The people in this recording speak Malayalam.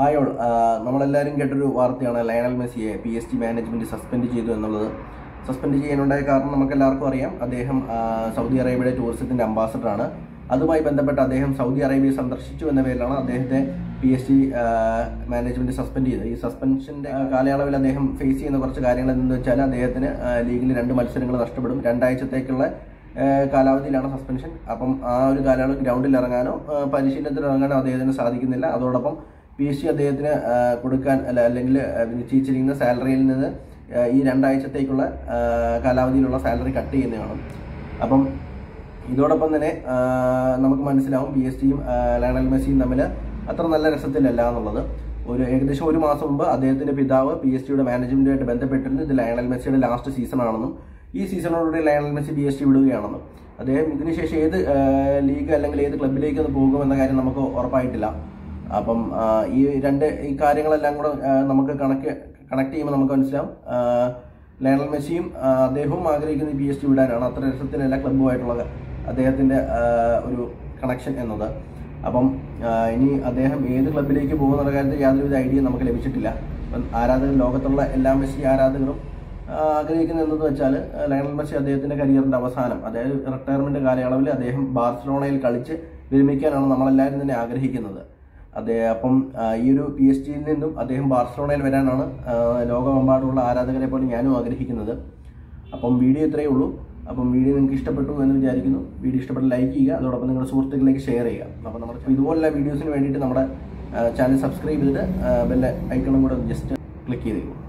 Hi all. നമ്മളെല്ലാവരും കേട്ടൊരു വാർത്തയാണ്. ലയണൽ മെസ്സിയെ P S T management suspend ചെയ്തു എന്നുള്ളത്. സസ്പെൻഡ് ചെയ്യാനുണ്ടായ കാരണം നമുക്ക് എല്ലാവർക്കും അറിയാം. അദ്ദേഹം സൗദി അറേബ്യയുടെ ടൂറിസത്തിന്റെ അംബാസഡറാണ് അതുമായി ബന്ധപ്പെട്ട് അദ്ദേഹം സൗദി അറേബ്യയെ സന്ദർശിച്ചു എന്ന പേരിലാണ് അദ്ദേഹത്തെ P S T management suspend ചെയ്തത്. ഈ സസ്പെൻഷന്റെ കാലയളവിൽ അദ്ദേഹം ഫേസ് ചെയ്യുന്ന കുറച്ച് കാര്യങ്ങൾ എന്തെന്ന് വെച്ചാൽ അദ്ദേഹത്തിന് ലീഗിൽ രണ്ട് മത്സരങ്ങൾ നഷ്ടപ്പെടും. രണ്ടാഴ്ചത്തേക്കുള്ള കാലാവധിയിലാണ് സസ്പെൻഷൻ അപ്പം ആ ഒരു കാലയളവ് ഗ്രൗണ്ടിൽ ഇറങ്ങാനോ പരിശീലനത്തിൽ ഇറങ്ങാനോ അദ്ദേഹത്തിന് സാധിക്കുന്നില്ല. അതോടൊപ്പം പി എസ് സി അദ്ദേഹത്തിന് കൊടുക്കാൻ അല്ല അല്ലെങ്കിൽ നിശ്ചയിച്ചിരിക്കുന്ന സാലറിയിൽ നിന്ന് ഈ രണ്ടാഴ്ചത്തേക്കുള്ള കാലാവധിയിലുള്ള സാലറി കട്ട് ചെയ്യുന്നതാണ് അപ്പം ഇതോടൊപ്പം തന്നെ നമുക്ക് മനസ്സിലാവും പി എസ് ടിയും ലയണൽ മെസ്സിയും തമ്മിൽ അത്ര നല്ല രസത്തിലല്ല എന്നുള്ളത്. ഒരു ഏകദേശം ഒരു മാസം മുമ്പ് അദ്ദേഹത്തിന്റെ പിതാവ് പി എസ് ടിയുടെ മാനേജ്മെന്റുമായിട്ട് ബന്ധപ്പെട്ടിരുന്നു. ഇത് ലയണൽ മെസ്സിയുടെ ലാസ്റ്റ് സീസൺ ആണെന്നും ഈ സീസണോടുകൂടി Lionel Messi P S T വിടുകയാണെന്നും. അദ്ദേഹം ഇതിനുശേഷം ഏത് ലീഗ് അല്ലെങ്കിൽ ഏത് ക്ലബിലേക്ക് അത് പോകുമെന്ന കാര്യം നമുക്ക് ഉറപ്പായിട്ടില്ല. അപ്പം ഈ രണ്ട് ഈ കാര്യങ്ങളെല്ലാം കൂടെ നമുക്ക് കണക്ക് കണക്ട് ചെയ്യുമ്പോൾ നമുക്ക് മനസ്സിലാവും. ലയണൽ മെസ്സിയും അദ്ദേഹവും ആഗ്രഹിക്കുന്ന പി എസ് ടി വിടാനാണ് അത്ര രസത്തിലല്ല ക്ലബ്ബുമായിട്ടുള്ള അദ്ദേഹത്തിന്റെ ആ, ഒരു കണക്ഷൻ എന്നത്. അപ്പം ഇനി അദ്ദേഹം ഏത് ക്ലബിലേക്ക് പോകുന്ന കാര്യത്തിൽ യാതൊരുവിധ ഐഡിയ നമുക്ക് ലഭിച്ചിട്ടില്ല. അപ്പം ആരാധകർ ലോകത്തുള്ള എല്ലാ മെസ്സി ആരാധകരും ആഗ്രഹിക്കുന്ന ആഗ്രഹിക്കുന്നത് എന്തെന്ന് വെച്ചാൽ ലയണൽ മെസ്സി അദ്ദേഹത്തിന്റെ കരിയറിന്റെ അവസാനം അതായത് റിട്ടയർമെന്റ് കാലയളവിൽ അദ്ദേഹം ബാർസലോണയിൽ കളിച്ച് വിരമിക്കാനാണ് നമ്മളെല്ലാവരും തന്നെ ആഗ്രഹിക്കുന്നത്. അതെ അപ്പം ഈ ഒരു പി എസ് ജിയിൽ നിന്നും അദ്ദേഹം ബാർസലോണയിൽ വരാനാണ് ലോകമെമ്പാടുള്ള ആരാധകരെ പോലെ ഞാനും ആഗ്രഹിക്കുന്നത്. അപ്പം വീഡിയോ ഇത്രയേ ഉള്ളൂ. അപ്പം വീഡിയോ നിങ്ങൾക്ക് ഇഷ്ടപ്പെട്ടു എന്ന് വിചാരിക്കുന്നു. വീഡിയോ ഇഷ്ടപ്പെട്ട് ലൈക്ക് ചെയ്യുക അതോടൊപ്പം നിങ്ങളുടെ സുഹൃത്തുക്കളിലേക്ക് ഷെയർ ചെയ്യുക. അപ്പം നമ്മുടെ ഇതുപോലുള്ള വീഡിയോസിന് വേണ്ടിയിട്ട് നമ്മുടെ ചാനൽ സബ്സ്ക്രൈബ് ചെയ്തിട്ട് ബെല്ല ഐക്കണും കൂടെ ജസ്റ്റ് ക്ലിക്ക് ചെയ്തേക്കും.